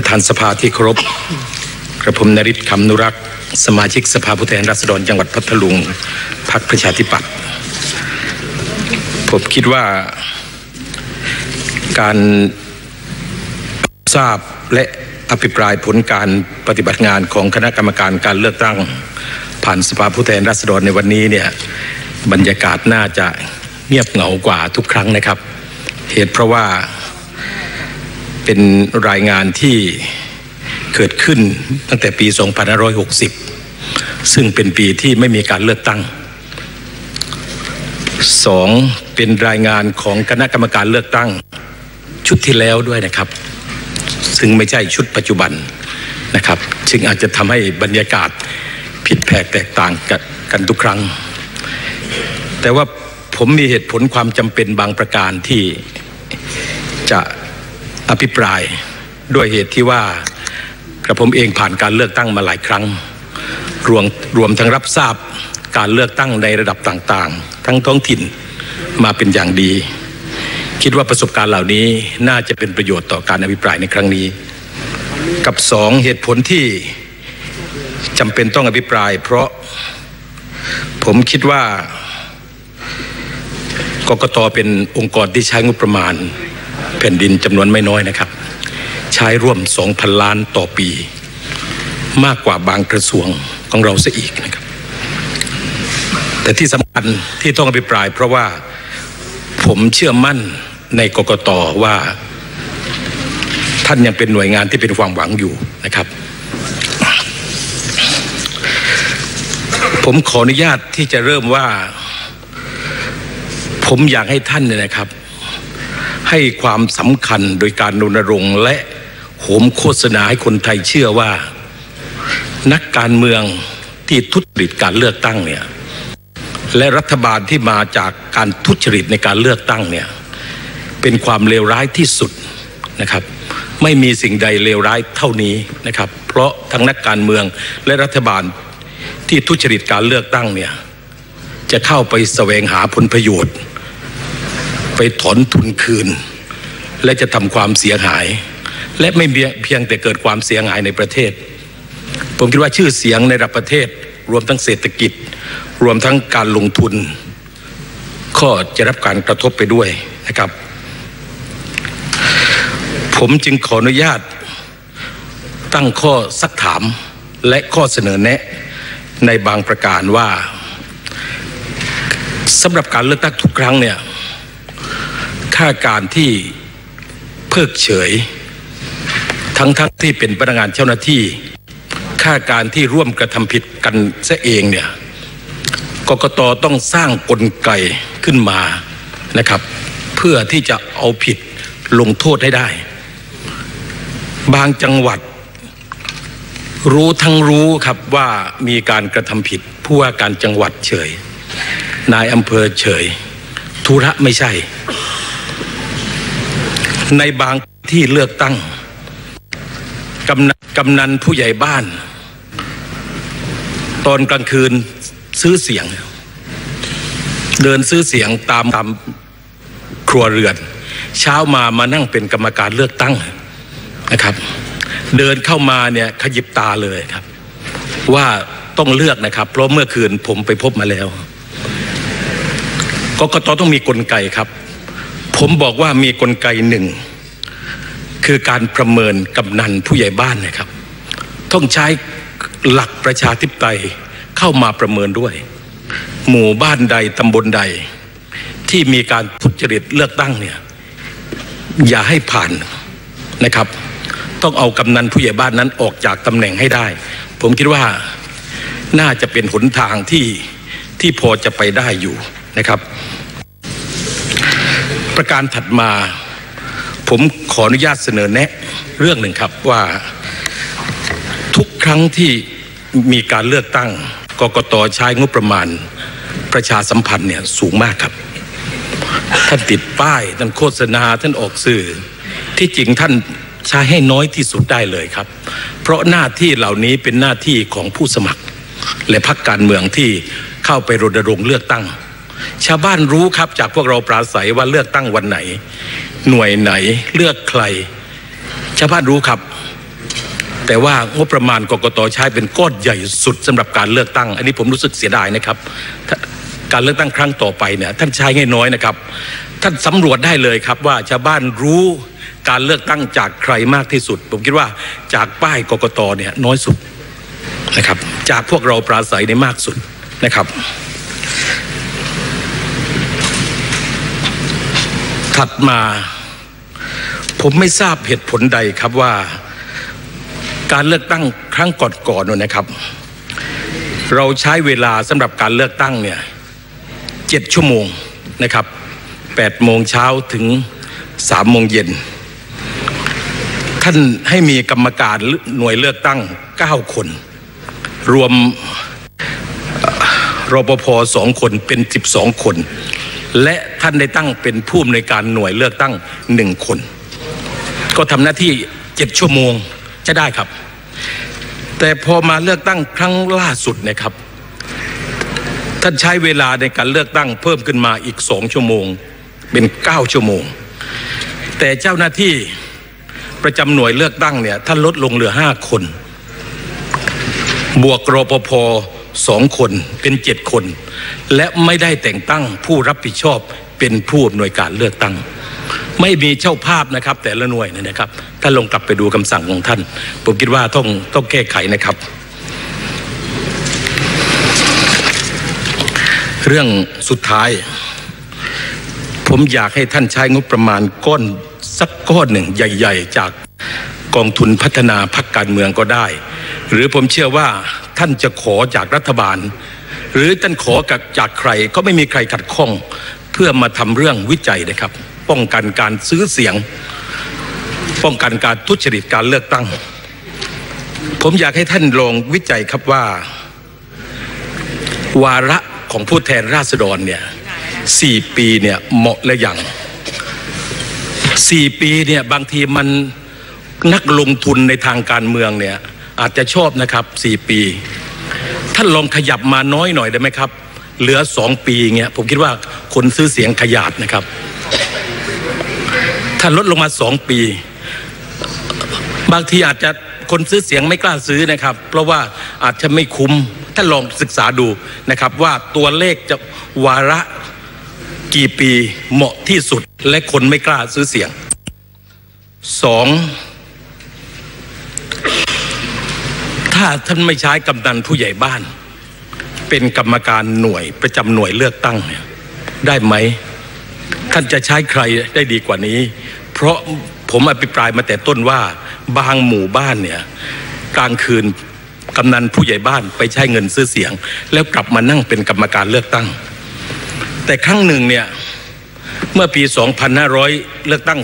ประธานสภาที่เคารพกระผมนริศคำนุรักษ์ สมาชิกสภาผู้แทนราษฎรจังหวัดพัทลุงพรรคประชาธิปัตย์ผมคิดว่าการทราบและอภิปรายผลการปฏิบัติงานของคณะกรรมการการเลือกตั้ง ผ่านสภาผู้แทนราษฎรในวันนี้เนี่ยบรรยากาศน่าจะเงียบเหงากว่าทุกครั้งนะครับ เหตุเพราะว่า เป็นรายงานที่เกิดขึ้นตั้งแต่ปี 2560 ซึ่งเป็นปีที่ไม่มีการเลือกตั้งสองเป็นรายงานของคณะกรรมการเลือกตั้ง ชุดที่แล้วด้วยนะครับ ซึ่งไม่ใช่ชุดปัจจุบันนะครับซึ่งอาจจะทำให้บรรยากาศผิดแผกแตกต่างกกันทุกครั้ง แต่ว่าผมมีเหตุผลความจำเป็นบางประการที่จะ อภิปรายด้วยเหตุที่ว่ากระผมเองผ่านการเลือกตั้งมาหลายครั้ง รวมรวมทั้งรับทราบการเลือกตั้งในระดับต่างๆ ทั้งท้องถิ่นมาเป็นอย่างดี คิดว่าประสบการณ์เหล่านี้น่าจะเป็นประโยชน์ต่อการอภิปรายในครั้งนี้ กับสองเหตุผลที่จำเป็นต้องอภิปราย เพราะผมคิดว่ากกตเป็นองค์กรที่ใช้งบประมาณ แผ่นดินจำนวนไม่น้อยนะครับ ใช้ร่วม 2,000 ล้านต่อปี มากกว่าบางกระทรวงของเราซะอีกนะครับ แต่ที่สำคัญที่ต้องอภิปราย เพราะว่าผมเชื่อมั่นในกกตว่า ท่านยังเป็นหน่วยงานที่เป็นความหวังอยู่นะครับ ผมขออนุญาตที่จะเริ่มว่า ผมอยากให้ท่านเนี่ยนะครับ ให้ความสำคัญโดยการรณรงค์และโหมโฆษณาให้คนไทยเชื่อว่า นักการเมืองที่ทุจริตการเลือกตั้งเนี่ยและรัฐบาลที่มาจากการทุจริตในการเลือกตั้งเนี่ยเป็นความเลวร้ายที่สุดนะครับ ไม่มีสิ่งใดเลวร้ายเท่านี้นะครับ เพราะทั้งนักการเมืองและรัฐบาลที่ทุจริตการเลือกตั้งเนี่ยจะเข้าไปแสวงหาผลประโยชน์ ไปถอนทุนคืน และจะทำความเสียหาย และไม่เพียงแต่เกิดความเสียหายในประเทศ ผมคิดว่าชื่อเสียงในระดับประเทศ รวมทั้งเศรษฐกิจ รวมทั้งการลงทุน ก็จะรับการกระทบไปด้วยนะครับ ผมจึงขออนุญาต ตั้งข้อสักถามและข้อเสนอแนะในบางประการว่าสำหรับการเลือกตั้งทุกครั้งเนี่ย ข้าการที่เพิกเฉย ทั้งทั้งที่เป็นพนักงานเจ้าหน้าที่ข้าการที่ร่วมกระทำผิดกันซะเองเนี่ยกกตต้องสร้างกลไกขึ้นมานะครับ เพื่อที่จะเอาผิดลงโทษให้ได้ บางจังหวัด รู้ทั้งรู้ครับว่ามีการกระทำผิดผู้ว่าการจังหวัดเฉย นายอำเภอเฉย ธุระไม่ใช่ ในบางที่เลือกตั้งกำนันกำนันผู้ใหญ่บ้าน ตอนกลางคืนซื้อเสียง เดินซื้อเสียงตามตามครัวเรือน เช้ามามานั่งเป็นกรรมการเลือกตั้งนะครับ เดินเข้ามาเนี่ยขยิบตาเลยครับ ว่าต้องเลือกนะครับ เพราะเมื่อคืนผมไปพบมาแล้วกกตต้องมีกลไกครับ ผมบอกว่ามีกลไกหนึ่ง คือการประเมินกำนันผู้ใหญ่บ้านนะครับ ต้องใช้หลักประชาธิปไตยเข้ามาประเมินด้วย หมู่บ้านใดตำบลใด ที่มีการทุจริตเลือกตั้งเนี่ยอย่าให้ผ่านนะครับ ต้องเอากำนันผู้ใหญ่บ้านนั้นออกจากตำแหน่งให้ได้ ผมคิดว่าน่าจะเป็นหนทางที่ที่พอจะไปได้อยู่นะครับ ประการถัดมา ผมขออนุญาตเสนอแนะเรื่องหนึ่งครับว่าทุกครั้งที่มีการเลือกตั้งกกตใช้งบประมาณ ประชาสัมพันธ์เนี่ยสูงมากครับ ท่านติดป้ายท่านโฆษณาท่านออกสื่อ ที่จริงท่านใช้ให้น้อยที่สุดได้เลยครับ เพราะหน้าที่เหล่านี้เป็นหน้าที่ของผู้สมัคร และพรรคการเมืองที่เข้าไปรณรงค์เลือกตั้ง ชาวบ้านรู้ครับจากพวกเราปราศัยว่าเลือกตั้งวันไหน หน่วยไหนเลือกใคร ชาวบ้านรู้ครับ แต่ว่างบประมาณกกตใช้เป็นก้อนใหญ่สุดสำหรับการเลือกตั้ง อันนี้ผมรู้สึกเสียดายนะครับ การเลือกตั้งครั้งต่อไปเนี่ยท่านใช้ง่ายน้อยนะครับ ท่านสำรวจได้เลยครับว่าชาวบ้านรู้การเลือกตั้งจากใครมากที่สุด ผมคิดว่าจากป้ายกกตเนี่ยน้อยสุดนะครับ จากพวกเราปราศัยในมากสุดนะครับ ถัดมา ผมไม่ทราบเหตุผลใดครับว่า การเลือกตั้งครั้งก่อนๆนนะครับ เราใช้เวลาสำหรับการเลือกตั้งเนี่ยเจ็ดชั่วโมงนะครับแปดโมงเช้าถึงสามโมงเย็นท่านให้มีกรรมการหน่วยเลือกตั้งเก้าคน รวม รปภสองคนเป็นสิบสองคน และท่านได้ตั้งเป็นผู้อำนวยการหน่วยเลือกตั้งหนึ่งคน ก็ทำหน้าที่เจ็ดชั่วโมงจะได้ครับ แต่พอมาเลือกตั้งครั้งล่าสุดเนะครับ ท่านใช้เวลาในการเลือกตั้งเพิ่มขึ้นมาอีกสองชั่วโมง เป็นเก้าชั่วโมง แต่เจ้าหน้าที่ประจำหน่วยเลือกตั้งเนี่ยท่านลดลงเหลือห้าคน บวกรปภ สองคนเป็นเจ็ดคน และไม่ได้แต่งตั้งผู้รับผิดชอบเป็นผู้อำนวยการเลือกตั้ง ไม่มีเจ้าภาพนะครับ แต่ละหน่วยเนี่ยนะครับท่านลองกลับไปดูคำสั่งของท่าน ผมคิดว่าต้องต้องแก้ไขนะครับ เรื่องสุดท้าย ผมอยากให้ท่านใช้งบประมาณก้อนสักก้อนหนึ่งใหญ่ ๆ จากกองทุนพัฒนาพักการเมืองก็ได้ หรือผมเชื่อว่า ท่านจะขอจากรัฐบาล หรือท่านขอกับจากใครก็ไม่มีใครขัดข้อง เพื่อมาทำเรื่องวิจัยนะครับ ป้องกันการซื้อเสียง ป้องกันการทุจริตการเลือกตั้ง ผมอยากให้ท่านลองวิจัยครับว่า วาระของผู้แทนราษฎรเนี่ยสี่ปีเนี่ยเหมาะและยังสี่ปีเนี่ยบางทีมันนักลงทุนในทางการเมืองเนี่ย อาจจะชอบนะครับสี่ปี ท่านลองขยับมาน้อยหน่อยได้ไหมครับ เหลือสองปีเงี้ยผมคิดว่าคนซื้อเสียงขยาดนะครับถ้านลดลงมาสองปี บางทีอาจจะคนซื้อเสียงไม่กล้าซื้อนะครับ เพราะว่าอาจจะไม่คุ้มท่านลองศึกษาดูนะครับ ว่าตัวเลขจะวาระกี่ปีเหมาะที่สุดและคนไม่กล้าซื้อเสียงสอง ถ้าท่านไม่ใช้กำนันผู้ใหญ่บ้าน เป็นกรรมการหน่วยประจำหน่วยเลือกตั้งเนี่ยได้ไหม ท่านจะใช้ใครได้ดีกว่านี้ เพราะผมอภิปรายมาแต่ต้นว่าบางหมู่บ้านเนี่ยกลางคืนกำนันผู้ใหญ่บ้านไปใช้เงินซื้อเสียง แล้วกลับมานั่งเป็นกรรมการเลือกตั้ง แต่ครั้งหนึ่งเนี่ยเมื่อปี 2500 เลือกตั้ง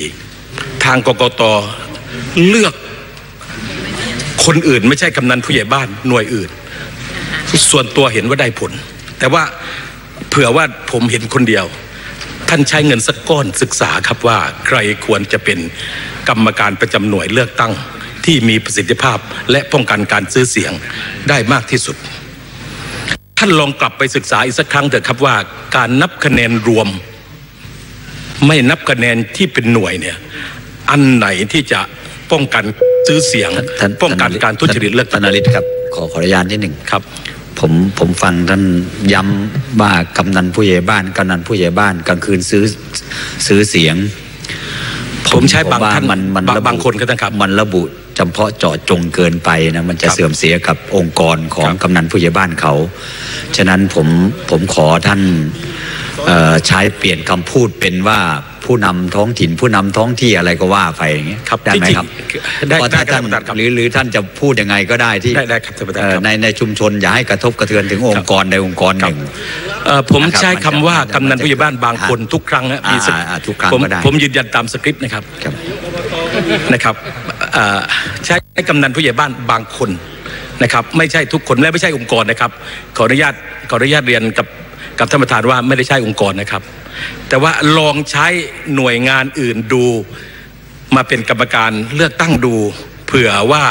2544 ทางกกตเลือก คนอื่นไม่ใช่กำนันผู้ใหญ่บ้านหน่วยอื่น ส่วนตัวเห็นว่าได้ผล แต่ว่าเผื่อว่าผมเห็นคนเดียว ท่านใช้เงินสักก้อนศึกษาครับว่าใครควรจะเป็นกรรมการประจำหน่วยเลือกตั้งที่มีประสิทธิภาพและป้องกันการซื้อเสียงได้มากที่สุด ท่านลองกลับไปศึกษาอีกสักครั้งเถอะครับว่า การนับคะแนนรวม ไม่นับคะแนนที่เป็นหน่วยเนี่ยอันไหนที่จะป้องกัน ซื้อเสียงท่านป้องกันการทุจริตเลือกท่าตั้นงนริศครับ ขอขออนุญาตนิดหนึ่งครับ ผมผมฟังท่านย้ำว่ากำนันผู้ใหญ่บ้านกำนันผู้ใหญ่บ้านกลางคืนซื้อซื้อเสียง ผมใช้บางว่าท่านมันมันบางระบุบางคนก็ได้ครับมันระบุจำเพาะเจาะจงเกินไปนะมันจะครับเสื่อมเสียกับองค์กรของครับกำนันผู้ใหญ่บ้านเขา ฉะนั้นผมผมขอท่านเอ่อใช้เปลี่ยนคำพูดเป็นว่า ผู้นำท้องถิ่นผู้นำท้องที่อะไรก็ว่าไปอย่างเงี้ยครับได้ไหมจริงๆครับได้เพราะได้ถ้าท่านได้ครับหรือหรือท่านจะพูดยังไงก็ได้ที่ได้ได้ครับท่านประธานเอ่อครับในในชุมชนอย่าให้กระทบกระเทือนถึงองค์กรใดองค์กรหนึ่งเอ่อผมนะครับใช้คำว่ามันจะกำนันผู้ใหญ่บ้านบางคนอ่าทุกครั้งนะมีสอ่าอ่าทุกครั้งผมก็ได้ผมยืนยันตามสคริปต์นะครับครับนะครับเอ่อใช้กำนันผู้ใหญ่บ้านบางคนนะครับไม่ใช่ทุกคนและไม่ใช่องค์กรนะครับ ขออนุญาตขออนุญาตเรียนกับกับท่านประธานว่าไม่ได้ใช่องค์กรนะครับ แต่ว่าลองใช้หน่วยงานอื่นดู มาเป็นกรรมการเลือกตั้งดู เผื่อว่า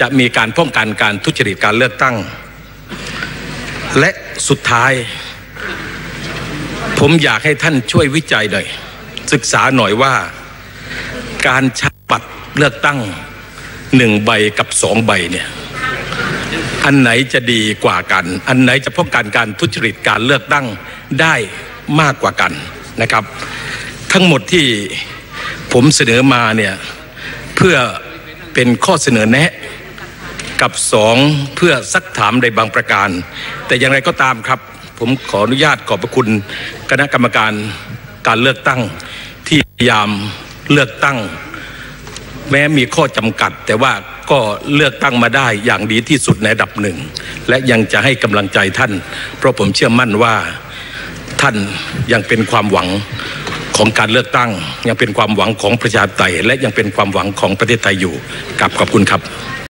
จะมีการป้องกันการทุจริตการเลือกตั้ง และสุดท้าย ผมอยากให้ท่านช่วยวิจัยหน่อย ศึกษาหน่อยว่า การใช้บัตรเลือกตั้งหนึ่งใบกับสองใบเนี่ยอันไหนจะดีกว่ากัน อันไหนจะป้องกันการทุจริตการเลือกตั้งได้ มากกว่ากันนะครับ ทั้งหมดที่ผมเสนอมาเนี่ยเพื่อเป็นข้อเสนอแนะกับสองเพื่อซักถามในบางประการ แต่อย่างไรก็ตามครับ ผมขออนุญาตขอบพระคุณคณะกรรมการการเลือกตั้งที่พยายามเลือกตั้ง แม้มีข้อจำกัด แต่ว่าก็เลือกตั้งมาได้อย่างดีที่สุดในระดับหนึ่ง และยังจะให้กำลังใจท่าน เพราะผมเชื่อมั่นว่า ท่านยังเป็นความหวังของการเลือกตั้ง ยังเป็นความหวังของประชาธิปไตยและยังเป็นความหวังของประเทศไทยอยู่กับขอบคุณครับ